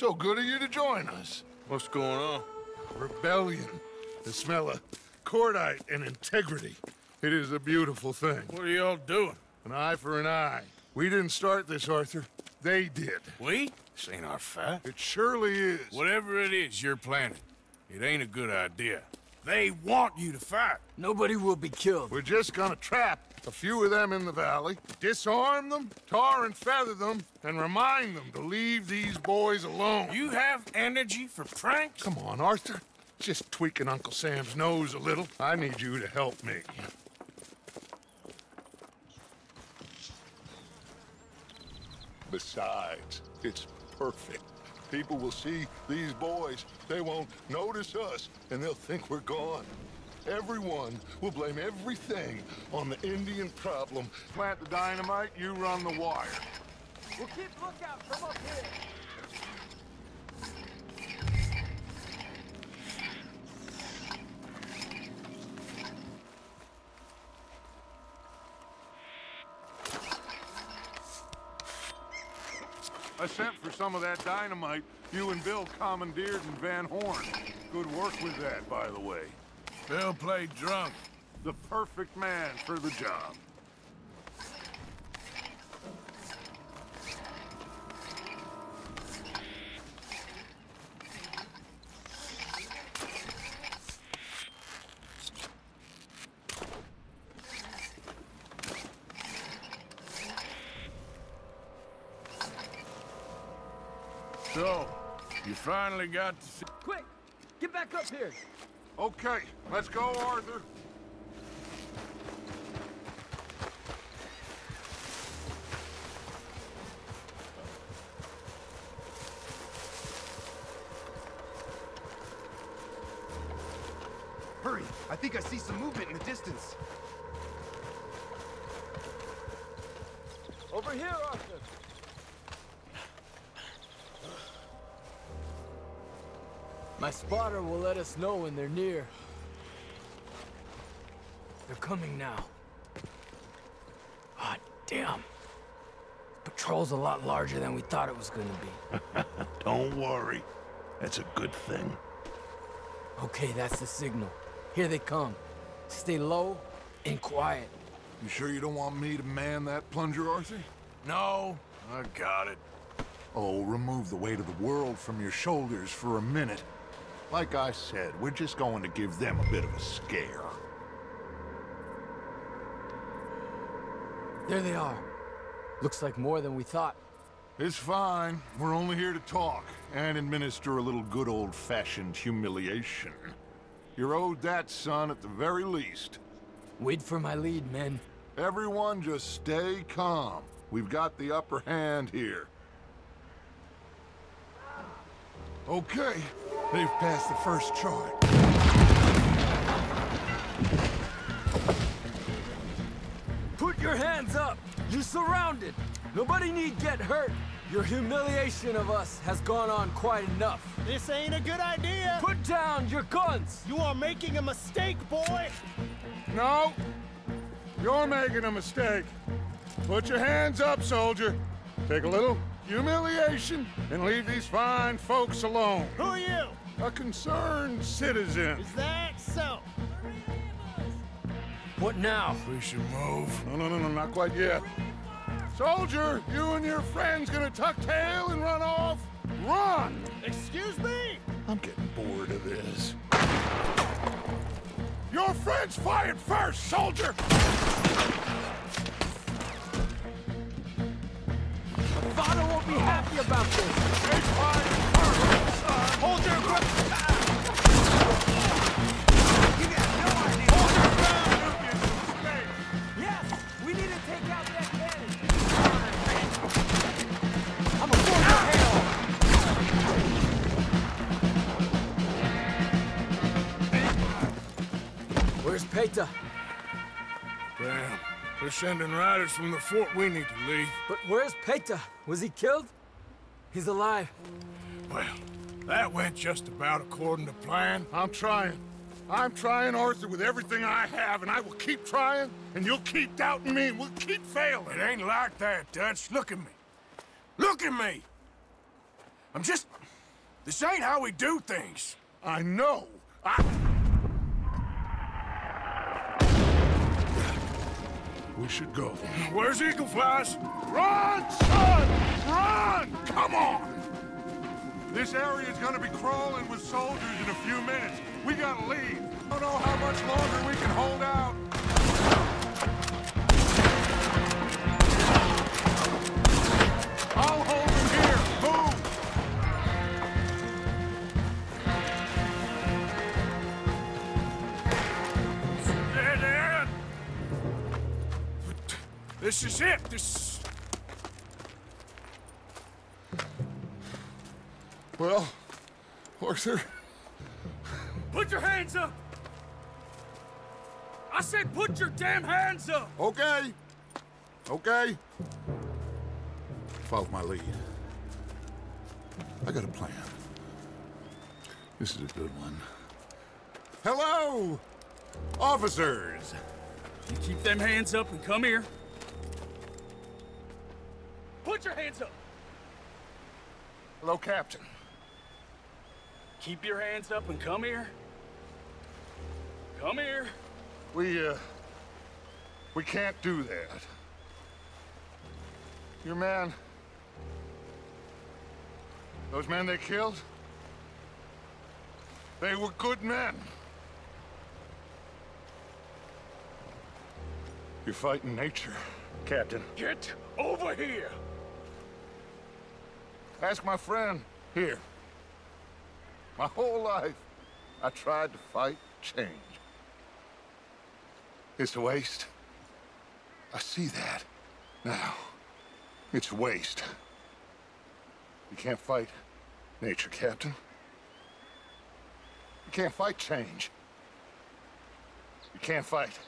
So good of you to join us. What's going on? Rebellion. The smell of cordite and integrity. It is a beautiful thing. What are y'all doing? An eye for an eye. We didn't start this, Arthur. They did. We? This ain't our fight. It surely is. Whatever it is you're planning, it ain't a good idea. They want you to fight. Nobody will be killed. We're just gonna trap a few of them in the valley, disarm them, tar and feather them, and remind them to leave these boys alone. You have energy for pranks? Come on, Arthur. Just tweaking Uncle Sam's nose a little. I need you to help me. Besides, it's perfect. People will see these boys. They won't notice us, and they'll think we're gone. Everyone will blame everything on the Indian problem. Plant the dynamite, you run the wire. We'll keep lookout from up here. I sent for some of that dynamite you and Bill commandeered in Van Horn. Good work with that, by the way. Bill played drunk. The perfect man for the job. So, you finally got to see... Quick! Get back up here! Okay, let's go, Arthur. Hurry! I think I see some movement in the distance. Over here, Arthur! My spotter will let us know when they're near. They're coming now. Hot damn. Patrol's a lot larger than we thought it was gonna be. Don't worry. That's a good thing. Okay, that's the signal. Here they come. Stay low and quiet. You sure you don't want me to man that plunger, Arthur? No, I got it. Oh, remove the weight of the world from your shoulders for a minute. Like I said, we're just going to give them a bit of a scare. There they are. Looks like more than we thought. It's fine. We're only here to talk and administer a little good old-fashioned humiliation. You're owed that, son, at the very least. Wait for my lead, men. Everyone just stay calm. We've got the upper hand here. Okay, they've passed the first charge. Put your hands up! You're surrounded! Nobody need get hurt! Your humiliation of us has gone on quite enough. This ain't a good idea. Put down your guns! You are making a mistake, boy. No! You're making a mistake. Put your hands up, soldier. Take a little humiliation and leave these fine folks alone. Who are you? A concerned citizen. Is that so? What now? We should move. No, no, no, no, not quite yet. Soldier, you and your friends gonna tuck tail and run off? Run! Excuse me? I'm getting bored of this. Your friends fired first, soldier! Happy about this! They fired first, son! Hold your ground. Yes! We need to take out that cannon! I'm a former hell! Where's Paytah? Damn. They're sending riders from the fort. We need to leave. But where's Paytah? Was he killed? He's alive. Well, that went just about according to plan. I'm trying. I'm trying, Arthur, with everything I have, and I will keep trying, and you'll keep doubting me, and we'll keep failing. It ain't like that, Dutch. Look at me. Look at me! I'm just... This ain't how we do things. I know. I... We should go. Where's Eagle Flies? Run, son! Run! Come on! This area's gonna be crawling with soldiers in a few minutes. We gotta leave. I Don't know how much longer we can hold out. I'll hold here. Move! This is it. This. Well, Arthur, Put your hands up! I said put your damn hands up! okay. Okay. Follow my lead. I got a plan. This is a good one. Hello, officers. You keep them hands up and come here. Put your hands up! Hello, Captain. Keep your hands up and come here. Come here. We, uh, we can't do that. Your man, those men they killed, they were good men. You're fighting nature, Captain. Get over here. Ask my friend here. My whole life, I tried to fight change. It's a waste. I see that. Now, it's waste. You can't fight nature, Captain. You can't fight change. You can't fight